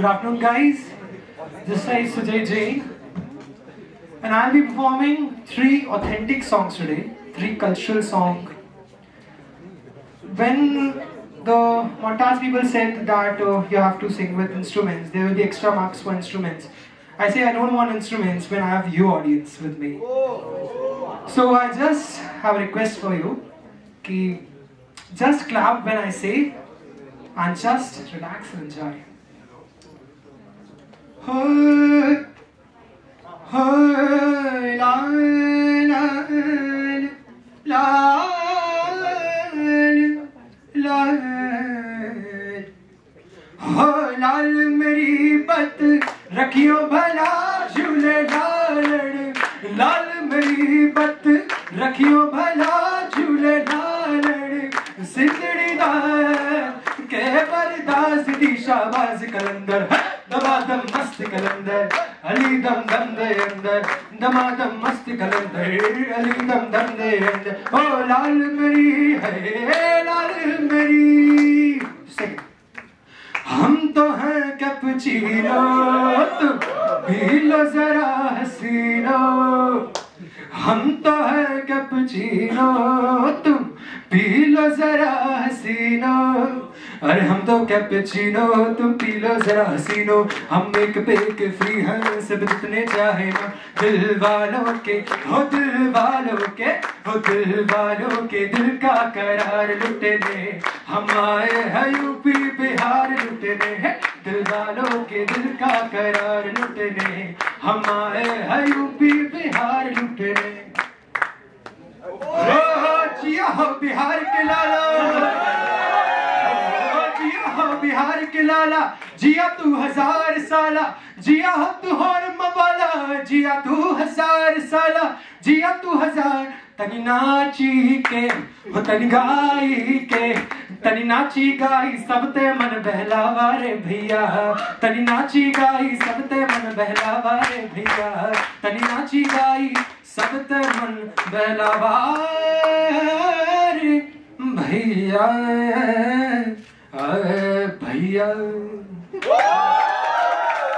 Good afternoon, guys. This is Sujay Jain, and I'll be performing three authentic songs today, three cultural songs. When the montage people said that uh, you have to sing with instruments, there will be extra marks for instruments. I say I don't want instruments when I have you audience with me. So I just have a request for you. Ki just clap when I say and just relax and enjoy. लाल मेरी बत रखियो भला झूले लालड़, लाल मेरी बत रखियो भला झूले लालड़, सिंदड़ी दा के बरदास दी कलंदर दमादम मस्त कलंदर अली दम दम अंदर। दमादम मस्त कलंदर अली दम दम दे अंदर। ओ लाल मेरी, है लाल मेरी। हम तो हैं कैपुचिनो तुम पी लो जरा हसीनो हम तो हैं कैपुचिनो तुम पी लो जरा हसीनो। अरे हम तो कैपुचिनो, तुम पी लो जरा हसीनो। हम एक पे के फ्री हैं, सब जितने चाहे ना। दिल वालों के, हो दिल वालों के, हो दिल वालों के दिल का करार लुटने। हम आए हैं यूपी बिहार लुटने हैं। दिल वालों के दिल का करार लुटने। हम आए हैं यूपी हो बिहार के लाला। जिया हो बिहार के लाला। जिया तू हज़ार साला। जिया हो तू हर मवाला। जिया तू हज़ार साला। जिया तू हज़ार। तनी नाची के, हो तनी गाई के। तनी नाची गाई सब ते मन बहलावा रे भैया। तनी नाची गाई सब ते मन बहलावा रे भैया। तनी नाची गाई सब ते मन बहलावा भैया अरे भैया।